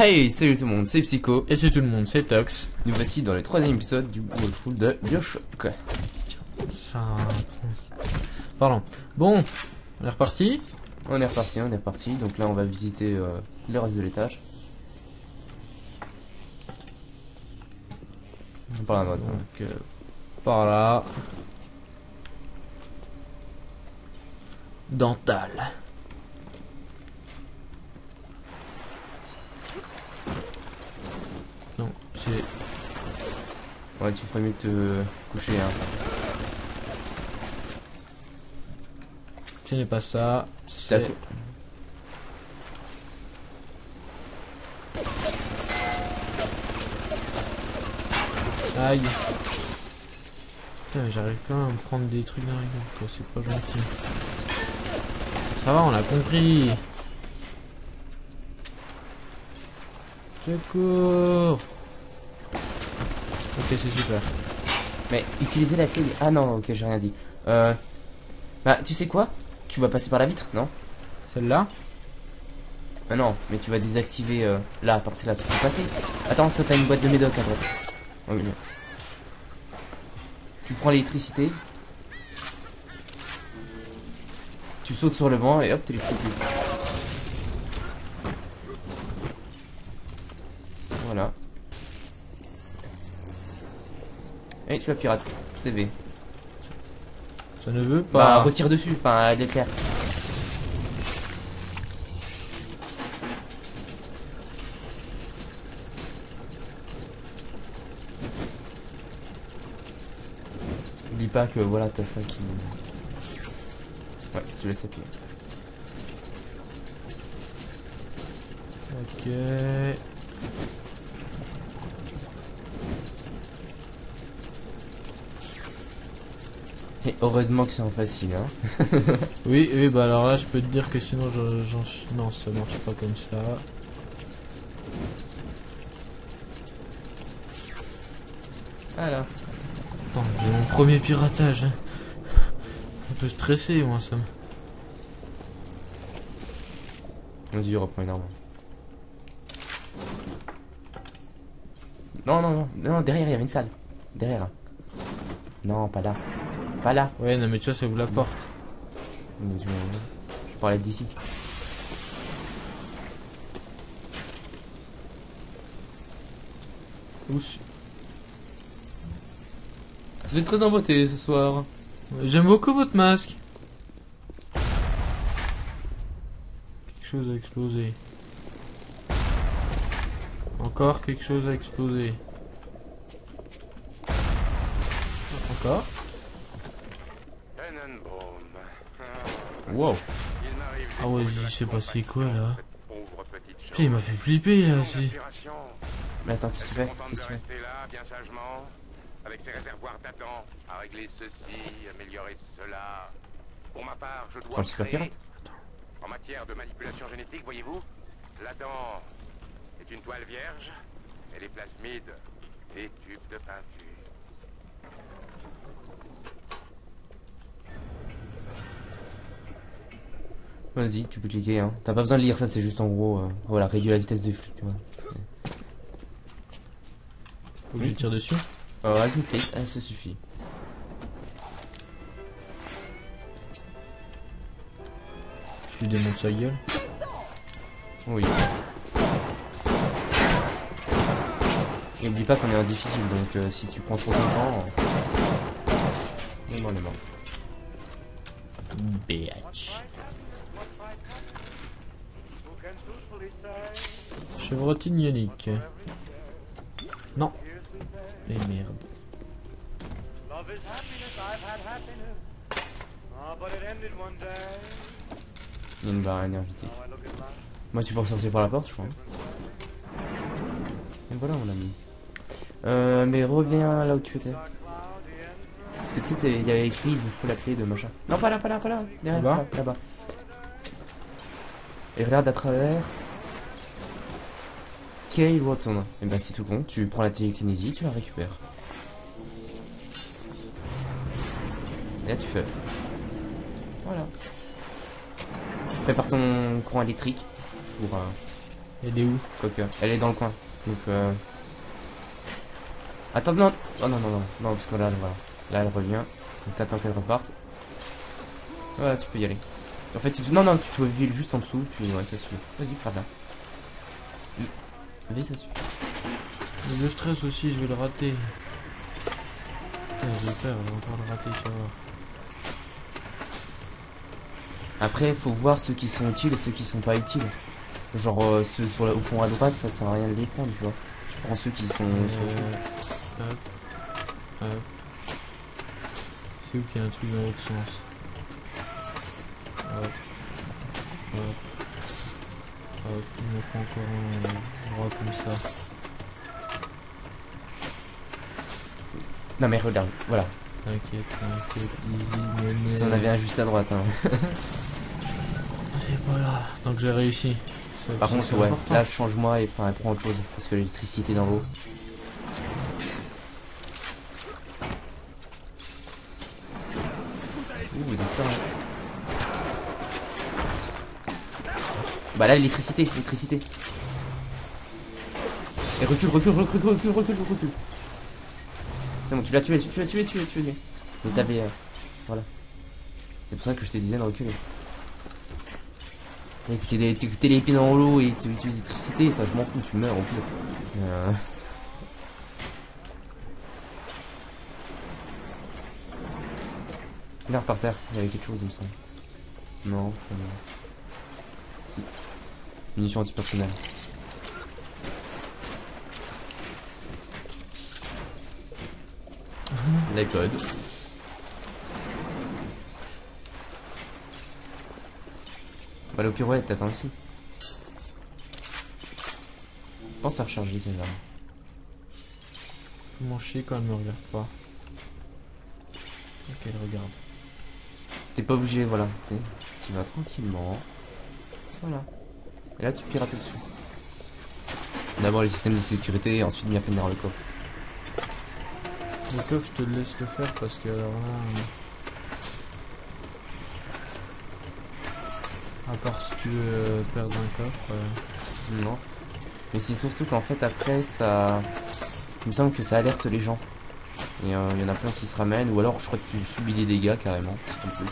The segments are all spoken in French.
Hey, salut tout le monde, c'est Psycho. Et c'est tout le monde, c'est Tox. Nous voici dans le troisième épisode du World de Bioshock. Ça. Pardon. Bon, on est reparti. On est reparti, on est reparti. Donc là, on va visiter euh, le reste de l'étage. Par hein. Donc, euh, par là. Dental. Non, c'est. Ouais, tu ferais mieux de te coucher. Hein. Ce n'est pas ça. C'est. Aïe. Putain, j'arrive quand même à me prendre des trucs dans la gueule, quoi. C'est pas gentil. Ça va, on a compris. Secours. Ok, c'est super. Mais utiliser la clé. Ah non, ok, j'ai rien dit. Euh. Bah, tu sais quoi? Tu vas passer par la vitre, non? Celle-là? Ah non, mais tu vas désactiver euh, là, par là, tu peux passer. Attends, toi t'as une boîte de médoc à droite. Oh, oui. Tu prends l'électricité. Tu sautes sur le banc et hop, t'es électrocuté. Voilà. Et tu la pirates. CV. Ça ne veut Bah, pas. retire dessus, enfin, l'éclair. N'oublie pas que voilà, t'as ça qui. Ouais, tu laisses appuyer. Ok. Heureusement que c'est en facile, hein. Oui, oui, bah alors là, je peux te dire que sinon, je- j'en. Non, ça marche pas comme ça. Voilà. Attends, j'ai mon premier piratage. hein. Un peu stressé, moi, ça me. Vas-y, reprends une arme. Non, non, non, non, derrière, il y avait une salle. Derrière. Non, pas là. Pas là. Ouais, non, mais tu vois, ça ouvre la porte. Je parlais d'ici. Où Vous êtes très en beauté ce soir. J'aime beaucoup votre masque. Quelque chose a explosé. Encore quelque chose a explosé. Encore Wow. Il m'arrive Ah ouais, il s'est passé quoi, là Putain, il m'a fait flipper là aussi. Mais attends, qu'est-ce fais Contente Qu'est-ce fais rester là, bien sagement, avec ses réservoirs datant, à régler ceci, améliorer cela. Pour ma part, je dois le super créer- pirate En matière de manipulation génétique, voyez-vous, l'Adam est une toile vierge et les plasmides des tubes de peinture. Vas-y, tu peux cliquer. Hein. T'as pas besoin de lire ça, c'est juste en gros. euh, voilà, réduire la vitesse de flux. Tu vois. Faut que je tire dessus. Clé, ah, ça suffit. Je lui démonte sa gueule. Oui. Et oublie pas qu'on est en difficile, donc euh, si tu prends trop ton temps. euh, Non, non, non, non. Bitch. Chevrotine ionique. Non. Et merde. Ah. Il y a une barre énergétique. Moi, tu peux ressortir par la porte, je crois. Et voilà, mon ami. Euh, mais reviens là où tu étais. Parce que tu sais, il y avait écrit, il vous faut la clé de machin. Non, pas là, pas là, pas là. Derrière, Là-bas là, là-bas. Et regarde à travers. Kay Rotten. Et bah, c'est tout con. Tu prends la télékinésie, tu la récupères. Et là, tu fais. Voilà. Prépare ton courant électrique pour. euh, Elle est où? Quoique, elle est dans le coin. Donc, euh... Attends, non. Oh non, non, non. Non, parce que là, voilà. Là, elle revient. Donc, t'attends qu'elle reparte. Voilà, tu peux y aller. En fait, tu. Non, non, tu te vivre juste en dessous, puis ouais, ça suffit. Vas-y, prends là. Vas-y, ça suffit. Mais Le stress aussi, je vais le rater. Putain, J'ai peur, je vais encore le rater, ça va. Après, faut voir ceux qui sont utiles et ceux qui sont pas utiles. Genre, euh, ceux sur la- au fond à droite, ça sert à rien de les prendre, tu vois. Tu prends ceux qui sont... Euh, hop, hop. C'est où qu'il y a un truc dans l'autre sens? Hop, hop, hop. Il me prend encore un droit comme ça. Non, mais regarde, voilà. T'inquiète, t'inquiète, easy. T'en avais un juste à droite, hein. C'est pas là. Donc j'ai réussi. Par contre, ouais, là, change-moi et enfin, prends autre chose. Parce que l'électricité dans l'eau. Bah là, l'électricité, l'électricité. Et recule, recule, recule, recule, recule, recule. C'est bon, tu l'as tué, tu l'as tué, tu l'as tué. Mais t'avais... euh, voilà. C'est pour ça que je te disais de reculer. T'as écouté, les pieds dans l'eau et tu utilises l'électricité, ça je m'en fous, tu meurs au pire. Euh... Par terre, il y avait quelque chose il me semble. Non. Si. Munitions antipersonnelles. L'iPod. Bah le pire ouais, t'attends aussi. Pense à recharger tes armes. Comment chier quand elle me regarde pas Ok, elle regarde. T'es pas obligé, voilà. Tu vas tranquillement. Voilà. Et là tu pirates dessus. D'abord les systèmes de sécurité et ensuite bien finir le coffre. Le coffre, je te laisse le faire parce que alors là. À part si tu veux euh, perdre un coffre. euh, Non. Mais c'est surtout qu'en fait après ça... Il me semble que ça alerte les gens. Et euh, il y en a plein qui se ramènent, ou alors je crois que tu subis des dégâts carrément. si tu le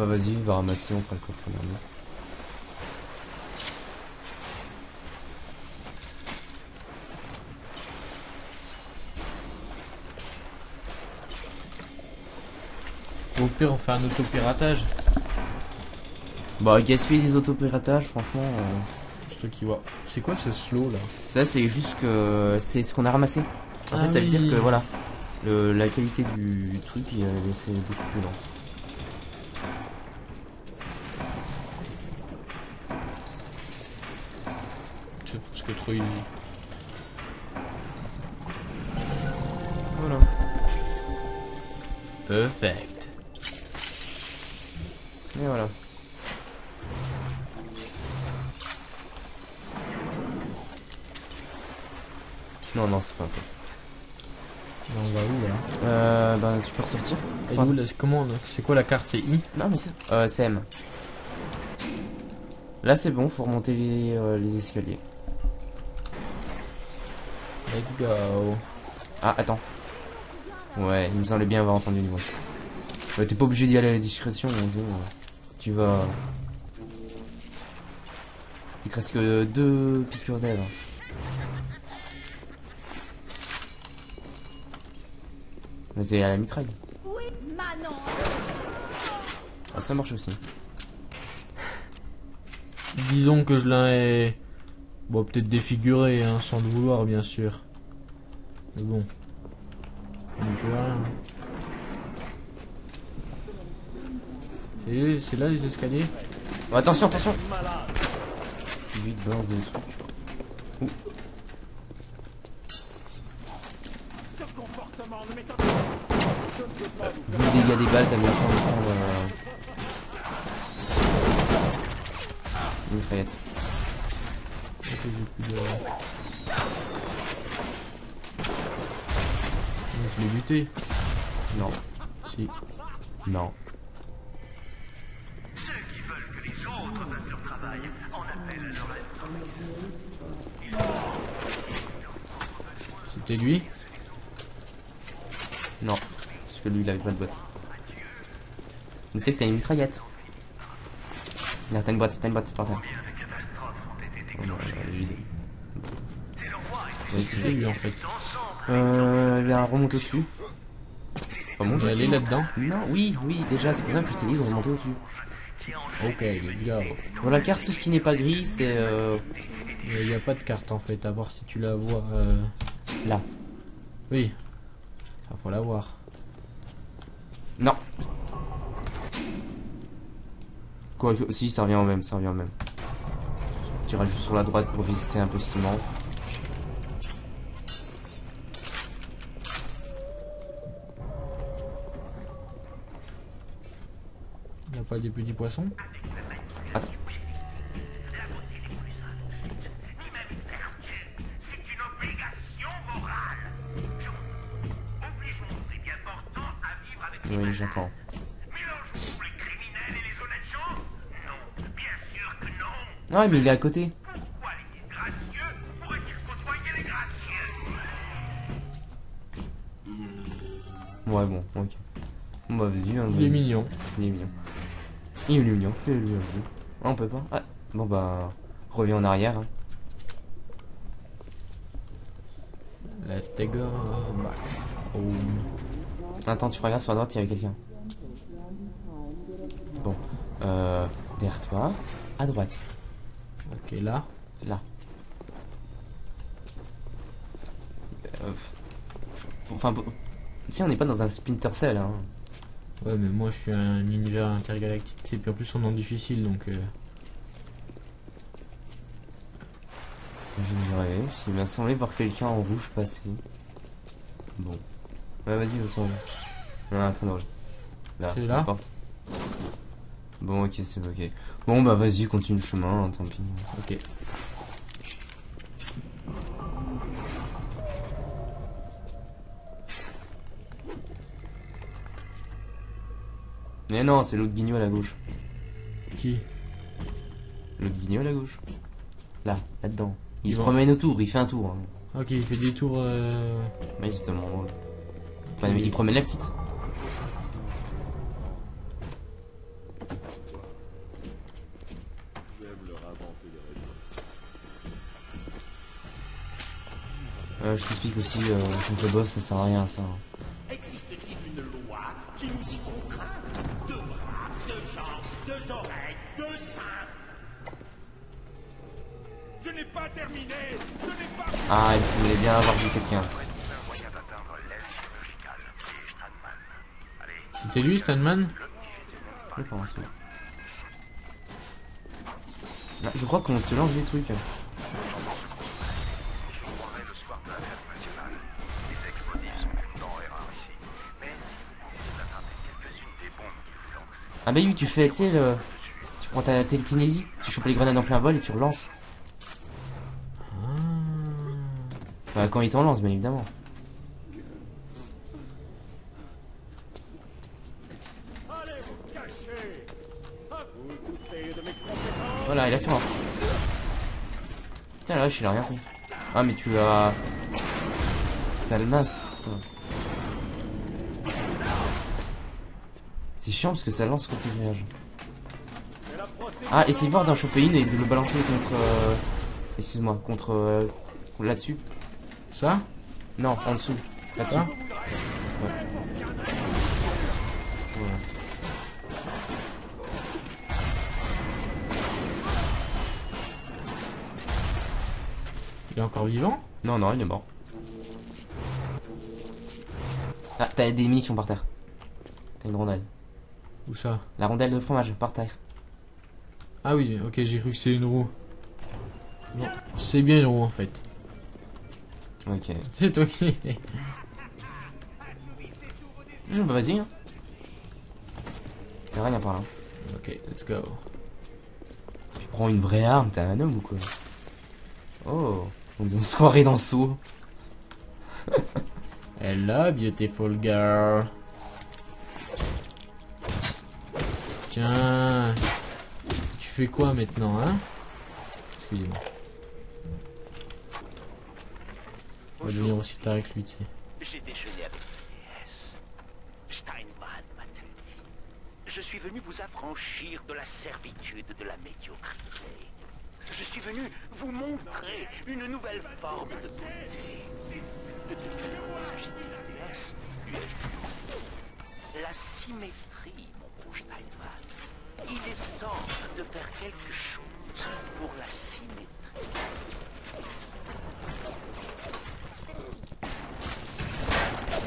Bah vas-y, va ramasser, on fera le coffre dernier. Au pire, on fait un autopiratage. Bah gaspiller des autopiratages, franchement... euh, C'est qui. C'est quoi ce slow là? Ça c'est juste que c'est ce qu'on a ramassé. En Ah fait ça veut dire que voilà, le, la qualité du truc c'est beaucoup plus lent. Trop easy. Voilà. Perfect. Et voilà. Non non c'est pas un coffre. Là, on va où là Euh bah tu peux ressortir Et où là C'est comment là C'est quoi la carte C'est I Non mais c'est... Euh c'est M. Là c'est bon, faut remonter les, euh, les escaliers. Let's go. Ah attends. Ouais, il me semblait bien avoir entendu une voix. Ouais, T'es pas obligé d'y aller à la discrétion, mon dieu. Tu vas... Il te reste que deux piqûres d'air. Vas-y, à la mitraille. Ah, ça marche aussi. Disons que je l'ai. Bon, peut-être défiguré, hein, sans le vouloir, bien sûr. Mais bon. On n'y peut rien. C'est là les escaliers? Oh, attention, attention Vite, bord de. Vu le dégât des balles, t'as bien le temps de prendre... Euh... Une mitraillette. De. Je l'ai buté. Non. Si. Non. C'était lui Non, parce que lui, il avait pas de boîte. Tu sais que t'as une mitraillette. Là, t'as une boîte, t'as une boîte par terre. Oh non, elle est vide. Oui, C'était c'est lui en fait. Euh, il un remonte au-dessus. Remonte On est là-dedans Non, oui, oui, déjà, c'est pour ça que je t'ai dit de remonter au-dessus. Ok, let's go. Dans la carte, tout ce qui n'est pas gris, c'est euh, Il n'y a pas de carte en fait, à voir si tu la vois. euh, là. Oui. Ah, faut la voir. Non. Quoi, que- si, ça revient au même, ça revient au même. Tu iras juste sur la droite pour visiter un peu ce qui manque. A pas des petits poissons Attends. Oui, j'entends. Ouais, mais il est à côté. Ouais, bon, ok. Bon, bah, vas-y, hein, Il est mignon. Il est mignon. Il est mignon, fais-le. Ah, on peut pas Ah, bon bah, reviens en arrière. hein. Bah. Oh. Attends, tu regardes sur la droite, il y a quelqu'un. Bon, euh, derrière toi, à droite, Ok, là. là. Euh, enfin, bon, si on n'est pas dans un Splinter Cell, hein. Ouais, mais moi je suis un ninja intergalactique. C'est puis en plus son nom difficile donc. euh, Je dirais, il m'a semblé voir quelqu'un en rouge passer. Bon. Ouais, vas-y, va sur Ah, attends, non. Là, C'est là. Bon, ok, c'est ok. Bon, bah vas-y, continue le chemin, hein, tant pis. Ok. Mais non, c'est l'autre guignol à gauche. Qui? L'autre guignol à gauche. Là, là-dedans. Il Il se va- promène autour, il fait un tour. hein. Ok, il fait des tours. euh, Mais drôle. Enfin, il promène la petite. Euh, je t'explique aussi, euh, contre le boss, ça sert à rien, ça. Ah, il semblait bien avoir vu quelqu'un. C'était lui, Stanman Je pense, oui. Ah, je crois qu'on te lance des trucs. Ah bah oui, tu fais, tu sais, le... Tu prends ta télékinésie, tu chopes les grenades en plein vol et tu relances. Quand il t'en lance, bien évidemment. Voilà, et là tu lances. Putain, là, je rien pris. Ah, mais tu as. Salmas. Putain. C'est chiant parce que ça lance contre le procédure Ah, essaye de voir d'en choper et de le balancer contre. euh, Excuse-moi, contre. euh, Là-dessus. Ça Non, en dessous. Là-dessus. Voilà. Il est encore vivant Non, non, il est mort. Ah, t'as des munitions par terre. T'as une rondelle. Où ça La rondelle de fromage, par terre. Ah oui, ok, j'ai cru que c'est une roue. Non, c'est bien une roue en fait. Ok. C'est toi qui. Hum, bah vas-y. Hein. Y'a rien par là. ok, let's go. Tu prends une vraie arme, t'es un homme ou quoi? Oh, on est une soirée dans saut. Hello, beautiful girl. Tiens. Tu fais quoi maintenant, hein? Excusez-moi. Devenir aussi tard avec lui, tu sais. J'ai déjeuné avec la déesse. Steinman dit. Je suis venu vous affranchir de la servitude de la médiocrité. Je suis venu vous montrer une nouvelle forme de beauté. De toute il s'agit de la déesse? La symétrie, mon beau Steinman. Il est temps de faire quelque chose pour la symétrie.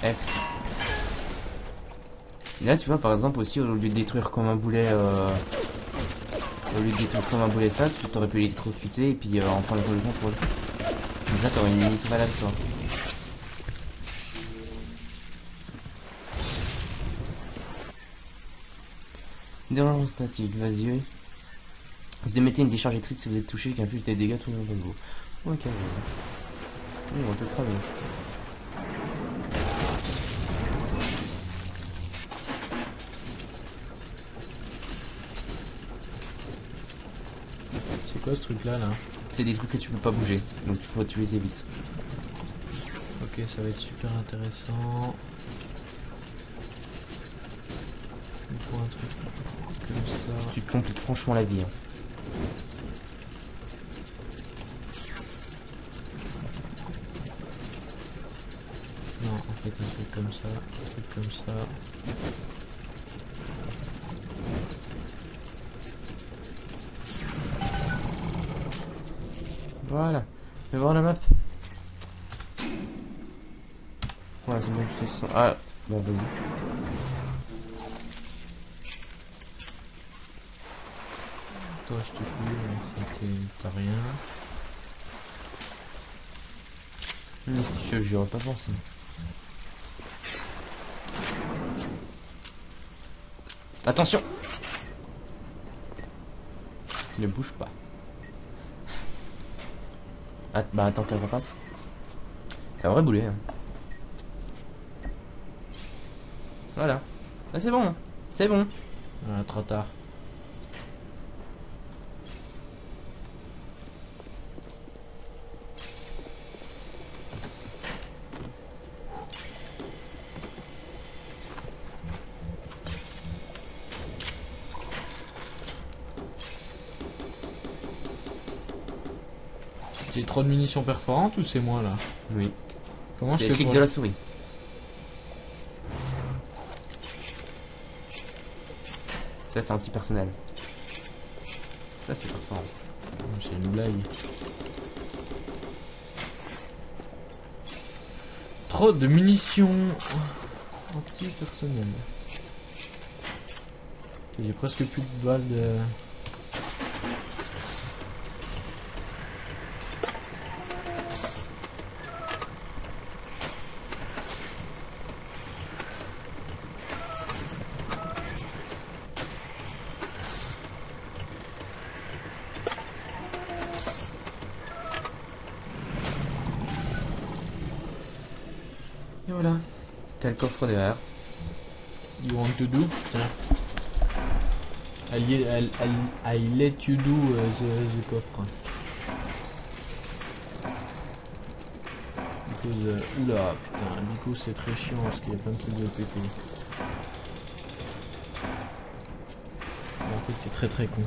F. Là, tu vois, par exemple, aussi, au lieu de détruire comme un boulet, euh, au lieu de détruire comme un boulet ça, tu t'aurais pu l'électrocuter et puis euh, en prendre le contrôle. Comme ça, t'aurais une unité valable, toi. Dérange statique, vas-y. Vous émettez une décharge électrique si vous êtes touché, qui inflige des dégâts tout le long de vous. Ok, voilà. Oui, on peut cramer. C'est quoi ce truc là là C'est des trucs que tu peux pas bouger, donc tu faut tu les évites. Ok, ça va être super intéressant. Il faut un truc comme ça. Tu te compliques franchement la vie. hein. Non, en fait, un truc comme ça, un truc comme ça. Voilà. Fais voir la map. Ouais, c'est bon, c'est ça. Ah, bah vas-y. Toi, je te couille, t'as rien. Mais si tu veux, j'y aurais pas pensé. Attention Ne bouge pas. Ah, bah attends qu'elle repasse. C'est un vrai boulet. hein. Voilà. Ah, c'est bon. C'est bon. Ah, trop tard. J'ai trop de munitions perforantes ou c'est moi là? Oui. Comment je fais clic de la souris. Ça, c'est anti-personnel. Ça, c'est perforant. C'est une blague. Trop de munitions anti-personnel. J'ai presque plus de balles de... You want to do? Tiens. I'll, I'll let you do uh, the, the coffre. Because, euh, oula, putain, du coup c'est très chiant parce qu'il y a plein de trucs de péter. En fait c'est très très con.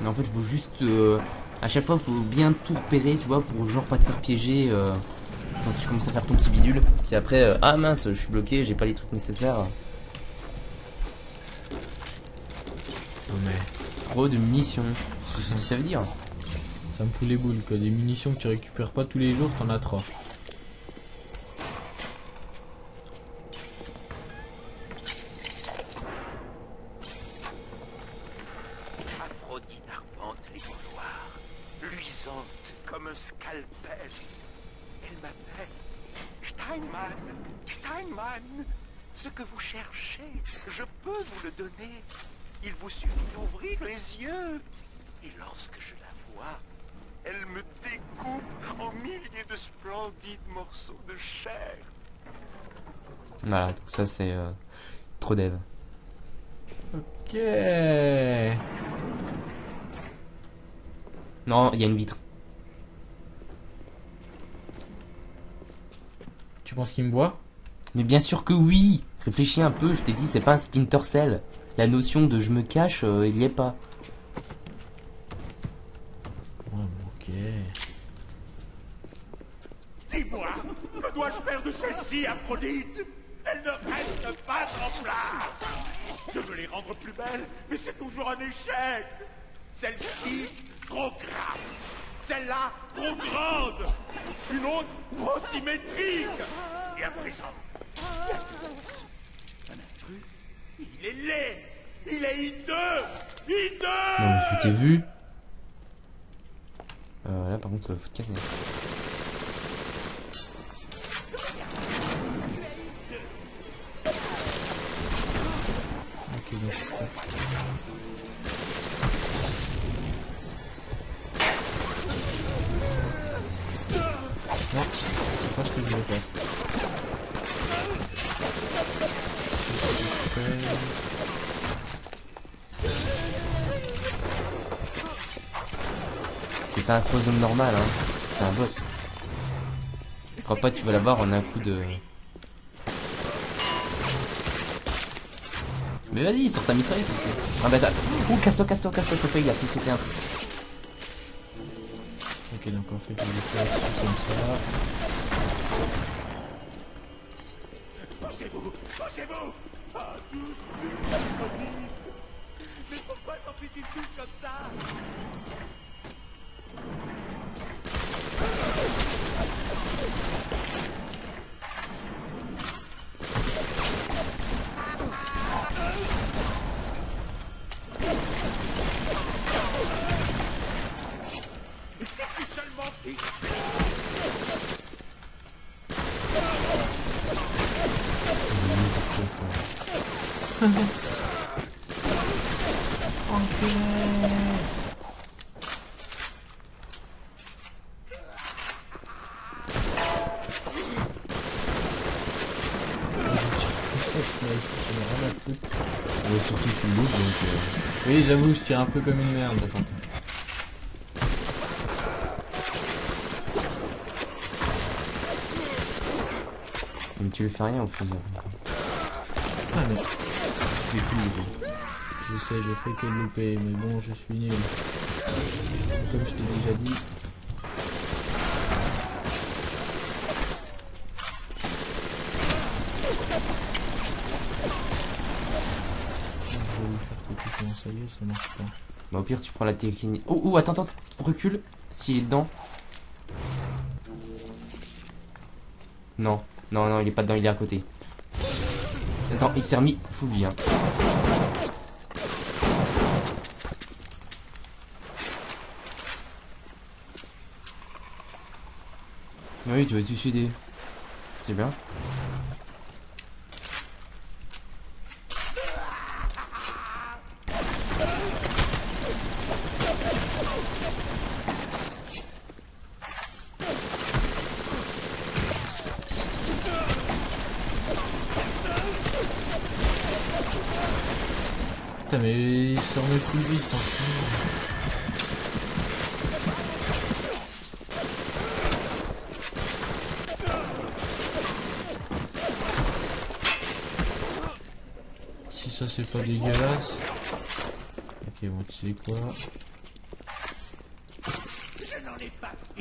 Mais en fait, faut juste. euh, à chaque fois, faut bien tout repérer, tu vois, pour genre pas te faire piéger euh, quand tu commences à faire ton petit bidule. Puis après, euh, ah mince, je suis bloqué, j'ai pas les trucs nécessaires. Non mais Trop de munitions. Qu'est-ce que ça veut dire? ça me fout les boules quoi. Des munitions que tu récupères pas tous les jours, t'en as trop. Aphrodite arpente les couloirs, luisante comme un scalpel. Elle m'appelle Steinman, Steinman. Ce que vous cherchez, je peux vous le donner. Il vous suffit d'ouvrir les yeux. Et lorsque je la vois, elle me découpe en milliers de splendides morceaux de Ok. Non, il y a une vitre. Tu penses qu'il me voit? Mais bien sûr que oui Réfléchis un peu, je t'ai dit, c'est pas un Splinter Cell. La notion de je me cache, euh, il y est pas. Ok. Dis-moi, que dois-je faire de celle-ci, Aphrodite? Elle ne reste pas en place. Je veux les rendre plus belles, mais c'est toujours un échec. Celle-ci, trop grasse. Celle-là, trop grande. Une autre, trop symétrique. Et à présent, un intrus, il est laid. Il est hideux. Hideux. Non, mais vu. Euh, Là, par contre, ça va foutre casser. C'est pas. C'est un chromosome normal, hein. C'est un boss. Je crois pas que tu vas l'avoir en un coup de... Mais vas-y, sors ta mitraillette aussi. Ah bah attends. Ouh, casse-toi, casse-toi, casse-toi, casse-toi, il a fait sauter un truc. Ok, donc on fait que je fais comme ça. Bougez-vous Bougez-vous Ah, Aphrodite Mais pourquoi s'en fait-il tous comme ça? Oui, j'avoue, je tire un peu comme une merde. ça s'entend. Mais tu lui fais rien au fusil. Ah, mais fais tout je sais, j'ai fait que louper, mais bon, je suis nul. Comme je t'ai déjà dit. Je vais lui faire tout comment ça y est, ça marche pas. Bah au pire tu prends la technique. Oh, oh attends, attends, recule. S'il est dedans. Non, non, non, il est pas dedans, il est à côté. Attends, il s'est remis full vie. Hein. Ah Oui, tu vas te suicider. C'est bien. Pas dégueulasse. Ok, bon, tu sais quoi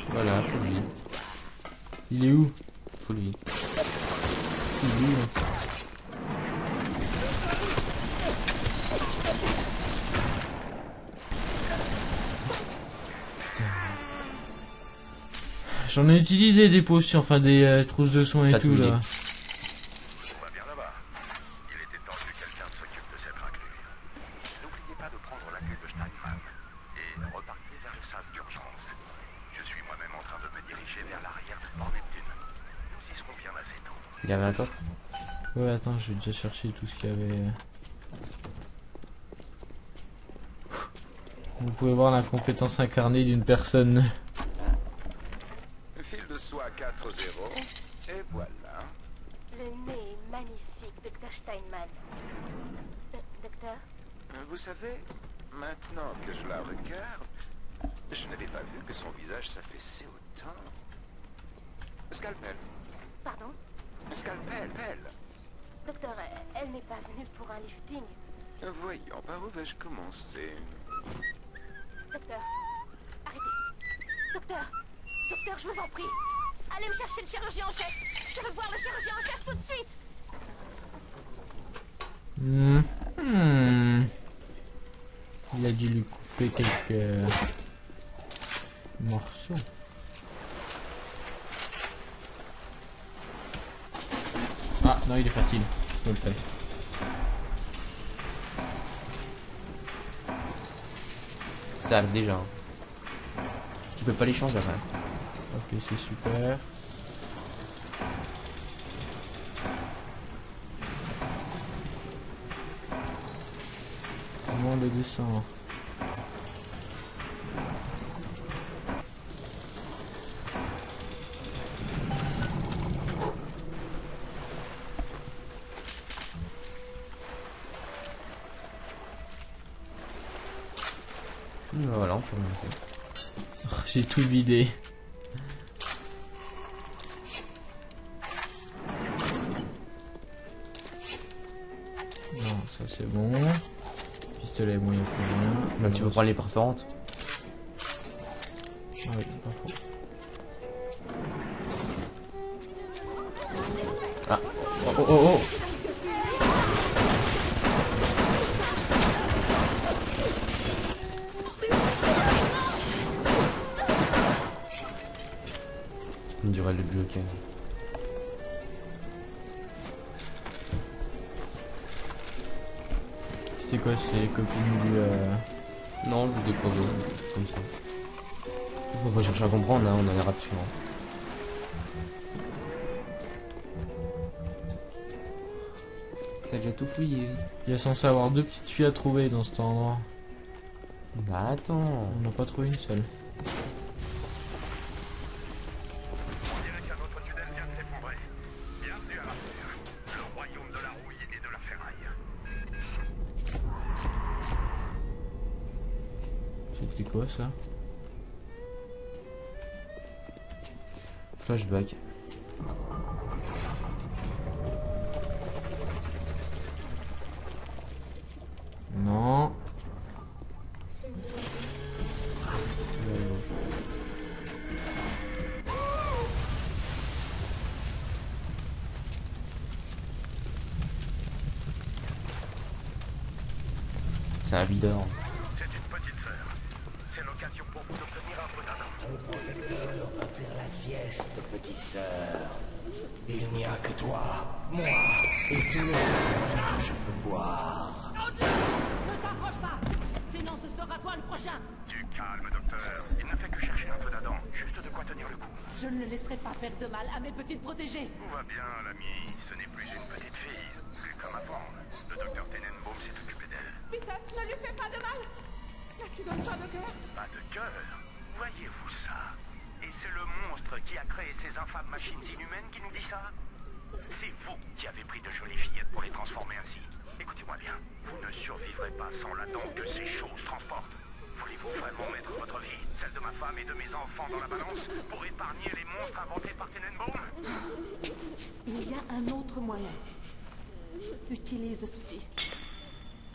Voilà, full vie. Il est où? Full vie. Il est où là? Putain. J'en ai utilisé des potions, enfin des euh, trousses de soins et tout là. On va bien là-bas. Il était temps que quelqu'un s'occupe de cette raclure. N'oubliez pas de prendre la clé de Steinman et repartez vers le sas d'urgence. Je suis moi-même en train de me diriger vers l'arrière de Port Neptune. Nous y serons bien assez tôt. Il y avait un coffre Ouais, attends, je vais déjà chercher tout ce qu'il y avait. Vous pouvez voir la compétence incarnée d'une personne. Fil de soie 4-0. Et voilà. Le nez est magnifique, Dr. Steinman. Do- docteur savez, maintenant que je la regarde, je n'avais pas vu que son visage s'affaissait autant. Scalpel, Pardon scalpel, elle. Docteur, elle n'est pas venue pour un lifting. Voyons, par où vais-je commencer Docteur, arrêtez. Docteur, docteur, je vous en prie. Allez me chercher le chirurgien en chef. Je veux voir le chirurgien en chef tout de suite. Hmm. Hmm. Il a dû lui couper quelques morceaux. Ah non, il est facile. Je le fais. Ça arrive déjà. hein. Pas les changer après. Ok, c'est super. Comment le descend Tout vidé. Non, ça c'est bon. Pistolet, a plus rien. Là, tu veux prendre les perforantes Juste des provos, comme ça. Faut pas chercher à comprendre, hein, on a les raptures. hein. T'as déjà tout fouillé Il y a censé avoir deux petites filles à trouver dans cet endroit. Bah attends. On n'a pas trouvé une seule. Quoi ça Flashback. Non. C'est un ne lui fais pas de mal Là, tu donnes pas de cœur Pas de cœur. Voyez-vous ça? Et c'est le monstre qui a créé ces infâmes machines inhumaines qui nous dit ça? C'est vous qui avez pris de jolies fillettes pour les transformer ainsi. Écoutez-moi bien. Vous ne survivrez pas sans la dent que ces choses transportent. Voulez-vous vraiment mettre votre vie, celle de ma femme et de mes enfants dans la balance pour épargner les monstres inventés par Tenenbaum? Il y a un autre moyen. Utilise ceci.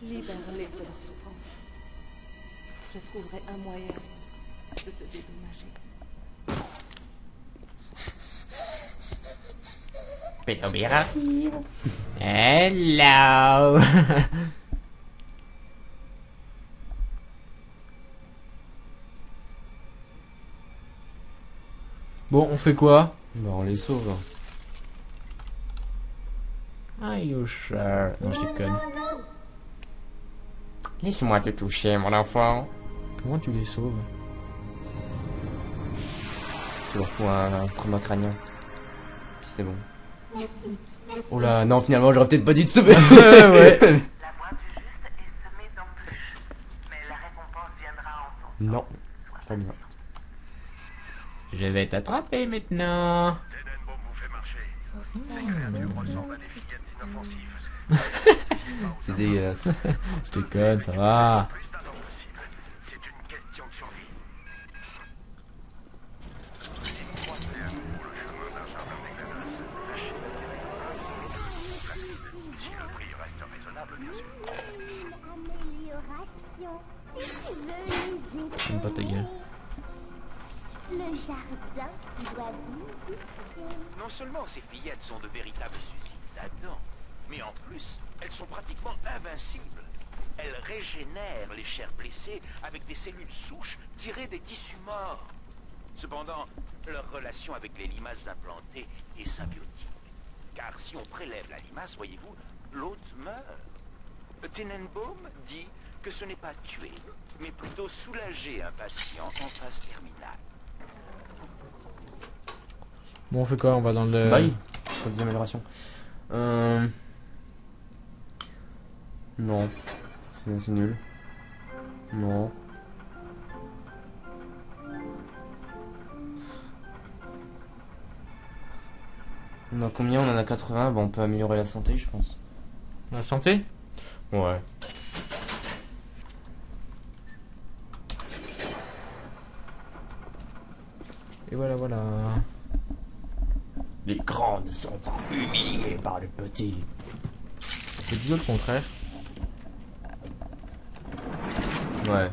Libère-les de leur souffrance. Je trouverai un moyen de te dédommager. Hello Bon, on fait quoi? Bah on les sauve. Are you sure? Non, je déconne. Laisse-moi te toucher, mon enfant. Comment tu les sauves? Tu leur fous un, un trauma crânien. Puis c'est bon. Oh là, non, finalement, j'aurais peut-être pas dû te sauver. ouais. La voie du juste est semée d'embûches, mais la récompense viendra en son non, pas bien. Je vais t'attraper maintenant. C'est à dégueulasse. Je déconne, ça va. Plus d'un temps possible. C'est une question de survie. Si vous croisez à nouveau le chemin d'un jardin dégueulasse, lâchez la direction Si le prix reste raisonnable, bien sûr. amélioration. Si tu veux les J'aime pas ta gueule. Le jardin doit. Non seulement ces fillettes sont de véritables usines d'Adam, mais en plus, elles sont pratiquement invincibles. Elles régénèrent les chairs blessées avec des cellules souches tirées des tissus morts. Cependant, leur relation avec les limaces implantées est symbiotique. Car si on prélève la limace, voyez-vous, l'hôte meurt. Tenenbaum dit que ce n'est pas tuer, mais plutôt soulager un patient en phase terminale. Bon, on fait quoi? On va dans le. Bah oui, des améliorations. Euh... Non. C'est nul. Non. On a combien? On en a 80. Bon, on peut améliorer la santé, je pense. La santé? Ouais. Et voilà, voilà. Les grands ne sont pas humiliés par les petits. C'est plutôt le contraire. Ouais.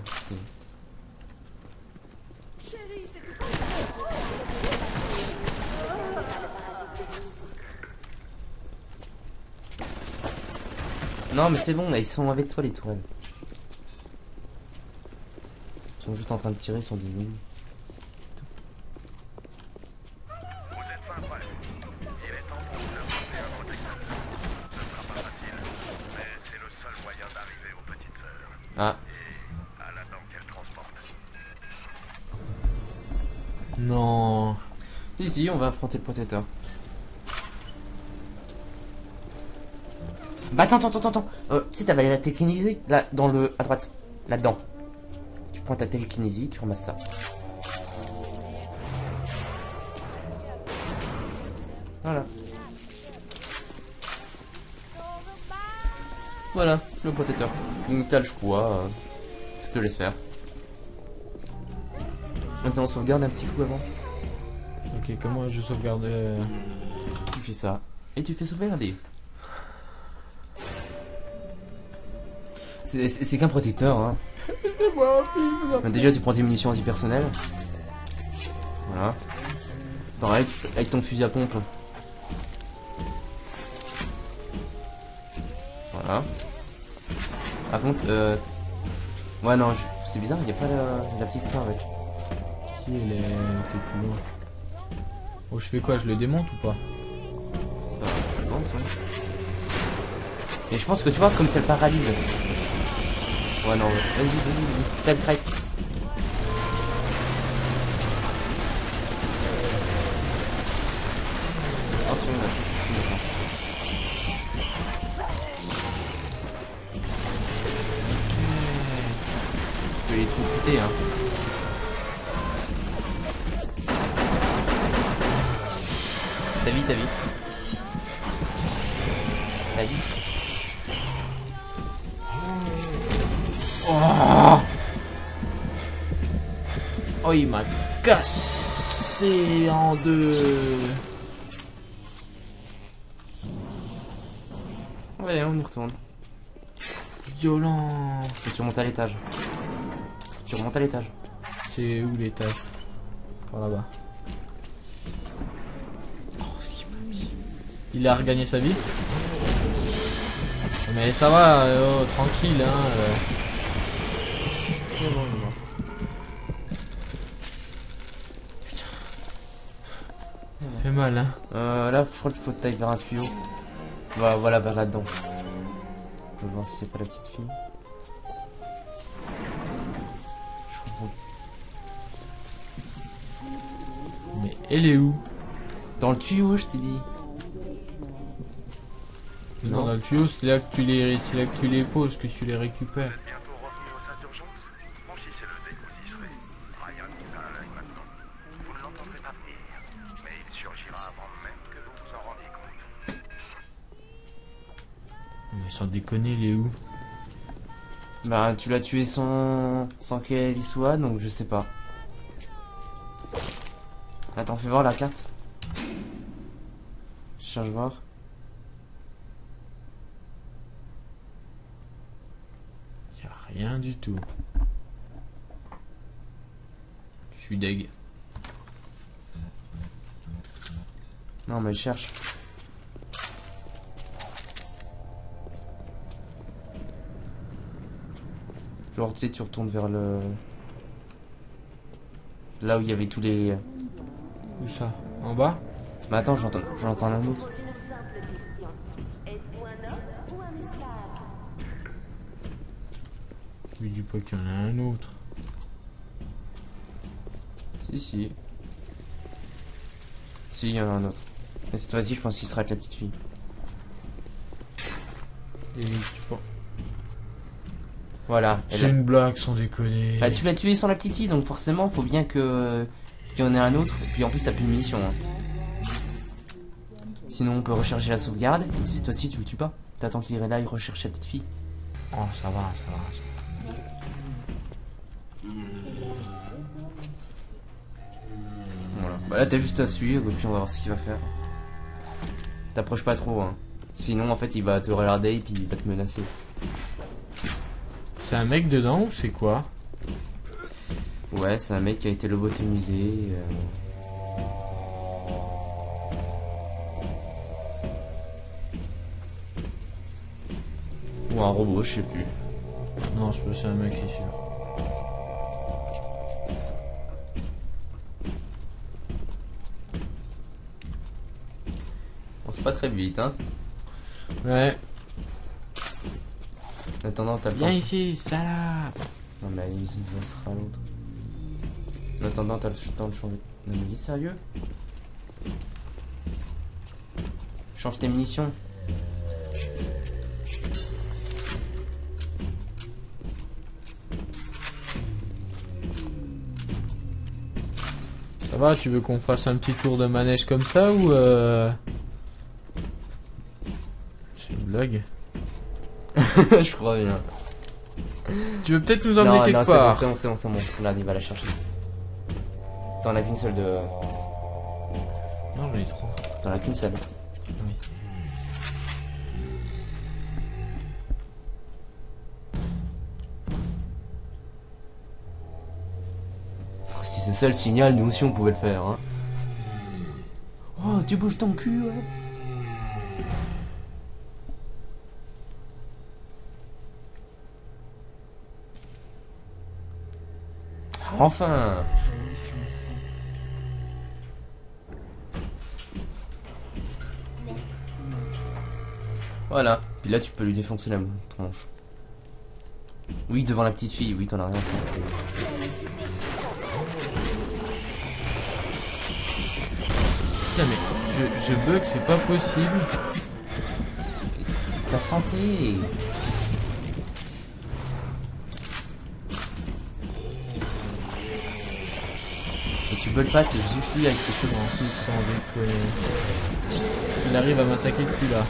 Non, mais c'est bon, ils sont avec toi, les tourelles. Ils sont juste en train de tirer sur des on va affronter le protecteur. Bah attends, attends, attends, attends. Euh, tu sais, t'avais la télékinésie Là, dans le... à droite. Là-dedans. Tu prends ta télékinésie, tu ramasses ça. Voilà. Voilà, le protecteur. Donc t'as le je te laisse faire. Maintenant, on sauvegarde un petit coup avant. Ok, comment je sauvegarde euh, Tu fais ça. Et tu fais sauvegarder. C'est- qu'un protecteur, hein. Bah, Déjà, tu prends tes munitions antipersonnelles. Voilà. Pareil, avec ton fusil à pompe. Voilà. Par contre, euh... Ouais, non, je- c'est bizarre, il n'y a pas la, la petite sœur avec. Si elle est elle était plus loin? Oh, je fais quoi Je le démonte ou pas Bah. Et je pense que tu vois, comme ça le paralyse. Ouais, non, vas-y, vas-y, vas-y. Le traite. Violent. Et tu remontes à l'étage. Tu remontes à l'étage. C'est où l'étage? Par là-bas. Oh, ce qu'il m'a mis. Il a regagné sa vie? Mais ça va, euh, oh, tranquille, hein. euh. Fait mal, hein. Euh, là, je crois qu'il faut que t'ailles vers un tuyau. Voilà, voilà vers là-dedans. Je vais voir s'il n'y a pas la petite fille. Je comprends. Mais elle est où? Dans le tuyau, je t'ai dit. Non, dans le tuyau, c'est là que tu les, c'est là que tu les poses, que tu les récupères. Sans déconner, il est où Bah, tu l'as tué sans, sans qu'elle y soit, donc je sais pas. Attends, fais voir la carte. Je cherche voir. Y a rien du tout. Je suis deg. Non, mais je cherche. Genre, tu sais, tu retournes vers le. Là où il y avait tous les. Où ça? En bas? Mais attends, j'entends j'entends un autre. Il dit pas qu'il y en a un autre. Si, si. Si, il y en a un autre. Mais cette fois-ci, je pense qu'il sera avec la petite fille. Et tu penses- Voilà. C'est une blague, sans déconner. Bah, tu l'as tué sans la petite fille, donc forcément, faut bien que qu'il y en ait un autre. Et puis en plus, t'as plus de munitions. hein. Sinon, on peut recharger la sauvegarde. Et cette fois-ci, tu le tues pas. T'attends qu'il irait là, il recherche la petite fille. Oh, ça va, ça va. Ça va. Voilà. Bah là, t'as juste à suivre, et puis on va voir ce qu'il va faire. T'approches pas trop, hein. Sinon, en fait, il va te regarder et puis il va te menacer. C'est un mec dedans ou c'est quoi Ouais, c'est un mec qui a été lobotomisé. euh, Ou un robot, je sais plus. Non, je pense que c'est un mec, c'est sûr. On se pas très vite, hein. Ouais. En attendant, t'as Viens pas. ici, salope Non, mais ça sera l'autre. En attendant, t'as le temps de changer. Non, mais il est sérieux? Change tes munitions. Ça va, tu veux qu'on fasse un petit tour de manège comme ça ou euh... C'est une blague? je crois bien. Tu veux peut-être nous emmener non, quelque non, c'est bon, part c'est bon, c'est bon, c'est bon. Là, il va la chercher. T'en as qu'une seule de. Non, j'en ai trois. T'en as qu'une seule. Oui. Oh, Si c'est ça le signal, nous aussi on pouvait le faire. Hein. Oh, tu bouges ton cul, ouais. Enfin Voilà. Puis là, tu peux lui défoncer la tronche. Oui, devant la petite fille. Oui, t'en as rien fait. Putain, mais je, je bug, c'est pas possible. Ta santé Et tu bugs pas, c'est juste lui avec ses sismiques. sans déconner. Il arrive à m'attaquer depuis là.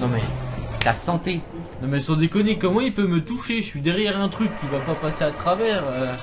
Non mais, ta santé Non mais sans déconner, comment il peut me toucher? Je suis derrière un truc qui va pas passer à travers. euh.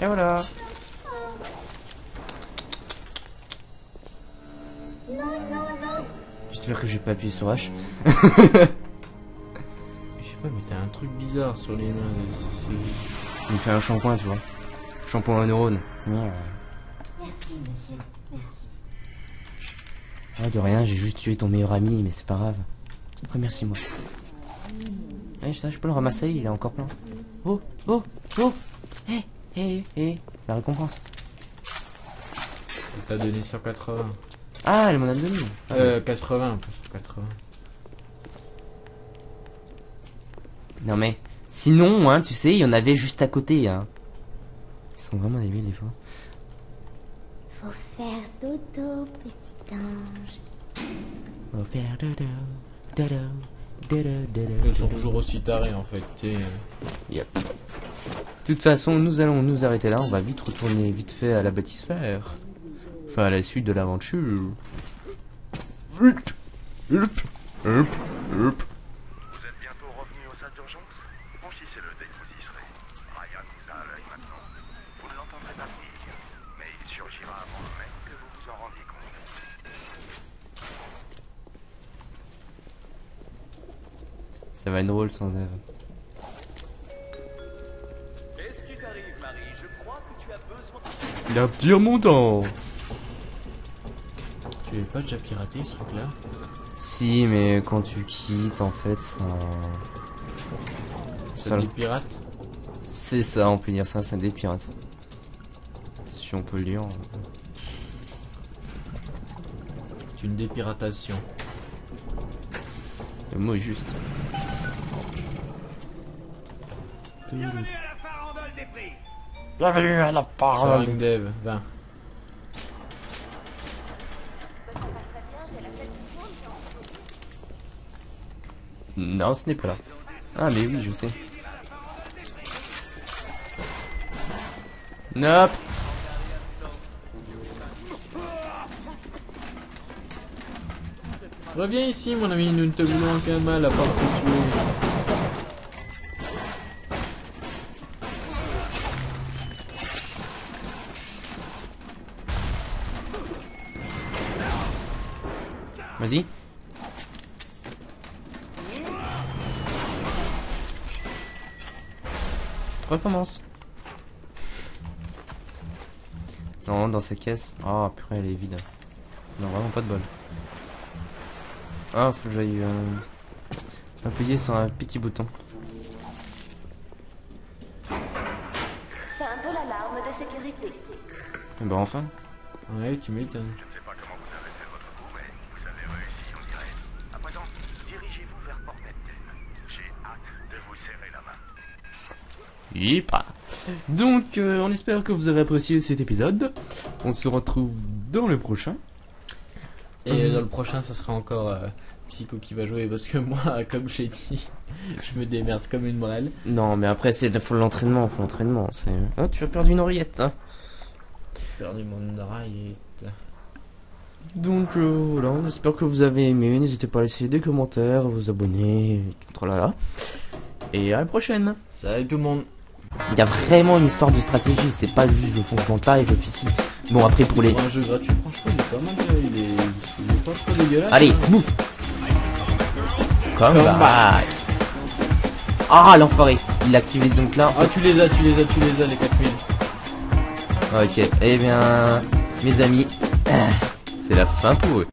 Et voilà J'espère que j'ai pas appuyé sur H. Je sais pas, mais t'as un truc bizarre sur les mains. Il me fait un shampoing, tu vois. Shampoing à neurones. Merci, monsieur. Merci. Ah, de rien, j'ai juste tué ton meilleur ami, mais c'est pas grave. Remercie-moi. Eh, ça, je peux le ramasser, il est encore plein. Oh, oh, oh Hé, hé, hé La récompense. Il t'a donné 180. Ah, elle m'en a donné. Ah, Euh, 80, pas 180. Non mais, sinon, hein, tu sais, il y en avait juste à côté, hein. Ils sont vraiment débiles des fois. Faut faire dodo, petit ange. Va faire dodo, dodo, dodo, dodo, Ils sont toujours aussi tarés en fait. tu sais. Yep. De toute façon, nous allons nous arrêter là. On va vite retourner vite fait à la bâtisphère. Enfin, à la suite de l'aventure. Vous êtes bientôt revenu aux salles d'urgence? Franchissez-le dès que vous y serez. Ryan vous a à l'œil maintenant. Vous ne l'entendrez pas venir, mais il surgira avant même que vous vous en rendiez compte. Ça va être drôle sans Eve. La petit remontant Tu l'avais pas déjà piraté ce truc là Si, mais quand tu quittes, en fait, ça... C'est Ça- des pirates C'est ça, on peut dire ça, c'est des pirates. Si on peut le dire. C'est une dépiratation. Le mot est juste. Bienvenue à la Soaring Dev, 20. Non, ce n'est pas là. Ah, mais oui, je sais. Nope. Reviens ici, mon ami, nous ne te voulons aucun mal à part te tuer. Non, dans ces caisses. Oh, purée, elle est vide. Non, vraiment pas de bol. Ah, faut que j'aille euh, appuyer sur un petit bouton. Fin de l'alarme de sécurité. Et bah enfin. Ouais, tu m'étonnes. Je ne sais pas comment vous avez fait votre coup, mais vous avez réussi, on dirait. À présent, dirigez-vous vers Port Neptune. J'ai hâte de vous serrer la main. Yipa. Donc, euh, on espère que vous avez apprécié cet épisode. On se retrouve dans le prochain. Et Mhm. dans le prochain, ça sera encore euh, Psycho qui va jouer parce que moi, comme j'ai dit, je me démerde comme une brêle. Non, mais après, c'est faut l'entraînement, faut l'entraînement. C'est. Oh, tu as perdu une oreillette. Hein. J'ai perdu mon oreille. Donc euh, voilà, on espère que vous avez aimé. N'hésitez pas à laisser des commentaires, vous abonner, tout là. Et à la prochaine. Salut tout le monde. Il y a vraiment une histoire de stratégie. C'est pas juste je fonce dans le tas et je fais ci. Bon après pour les. Pour un jeu gratuit, franchement, il est pas mal. Il est, il est pas trop dégueulasse. Allez, bouffe. Combat. Ah l'enfoiré. Il a activé donc là. Ah, tu les as, tu les as, tu les as, les 4000. Ok. Eh bien, mes amis, c'est la fin pour eux.